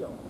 有。